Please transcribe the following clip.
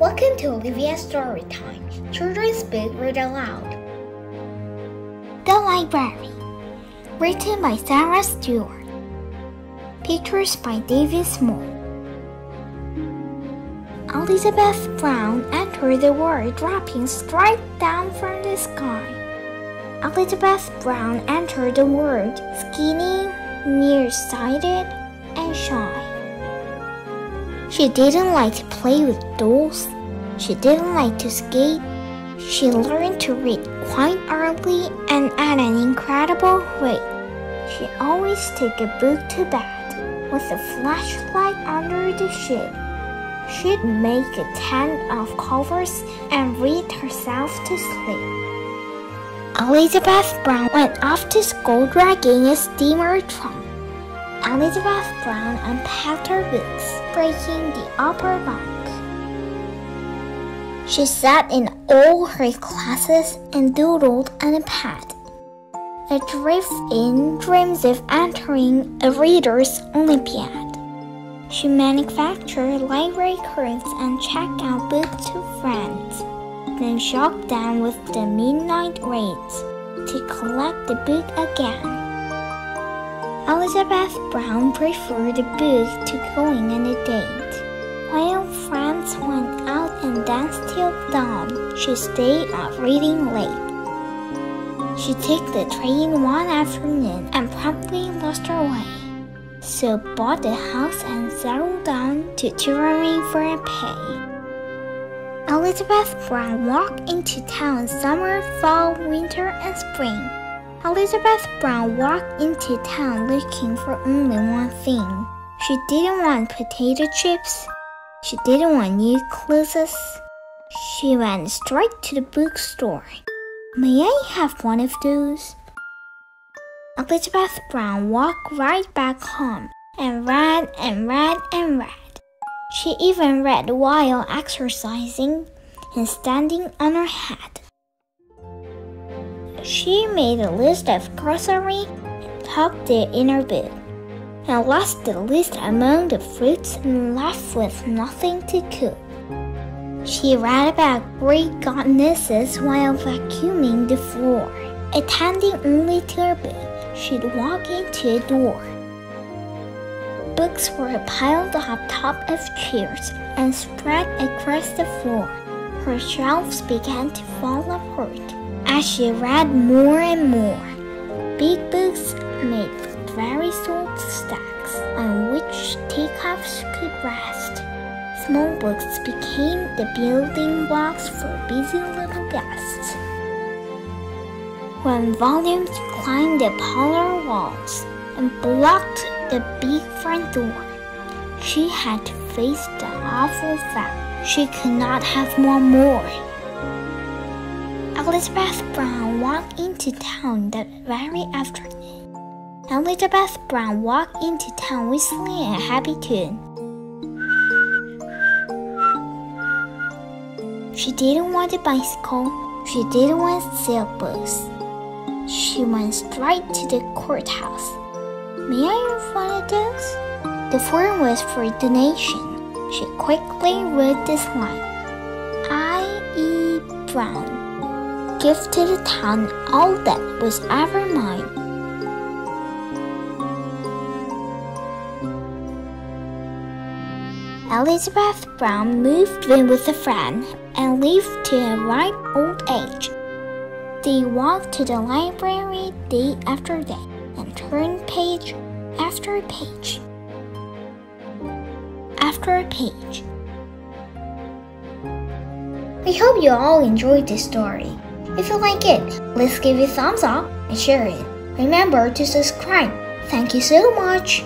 Welcome to Olivia Storytime, children's book read aloud. The Library, written by Sarah Stewart. Pictures by David Small. Elizabeth Brown entered the world dropping straight down from the sky. Elizabeth Brown entered the world skinny, nearsighted. She didn't like to play with dolls. She didn't like to skate. She learned to read quite early and at an incredible rate. She always took a book to bed with a flashlight under the sheet. She'd make a tent of covers and read herself to sleep. Elizabeth Brown went off to school dragging a steamer trunk. Elizabeth Brown unpacked her books, breaking the upper bunk. She sat in all her classes and doodled on a pad. Adrift in dreams of entering a reader's Olympiad. She manufactured library cards and checked out books to friends, then shocked them with the midnight raids to collect the book again. Elizabeth Brown preferred a book to going on a date. While friends went out and danced till dawn, she stayed up reading late. She took the train one afternoon and promptly lost her way. So bought a house and settled down to touring for a pay. Elizabeth Brown walked into town summer, fall, winter, and spring. Elizabeth Brown walked into town looking for only one thing. She didn't want potato chips. She didn't want new clothes. She went straight to the bookstore. May I have one of those? Elizabeth Brown walked right back home and read and read and read. She even read while exercising and standing on her head. She made a list of grocery and tucked it in her book, and lost the list among the fruits and left with nothing to cook. She read about great goddesses while vacuuming the floor. Attending only to her book, she'd walk into a door. Books were piled on top of chairs and spread across the floor. Her shelves began to fall apart as she read more and more. Big books made very tall stacks on which teacups could rest. Small books became the building blocks for busy little guests. When volumes climbed the parlor walls and blocked the big front door, she had to face the awful fact she could not have one more. Elizabeth Brown walked into town that very afternoon. Elizabeth Brown walked into town whistling a happy tune. She didn't want a bicycle. She didn't want silk books. She went straight to the courthouse. May I have one of those? The form was for donation. She quickly wrote this line I. E. Brown give to the town all that was ever mine. Elizabeth Brown moved in with a friend and lived to a ripe old age. They walked to the library day after day and turned page after page after page. We hope you all enjoyed this story. If you like it, let's give it a thumbs up and share it. Remember to subscribe. Thank you so much.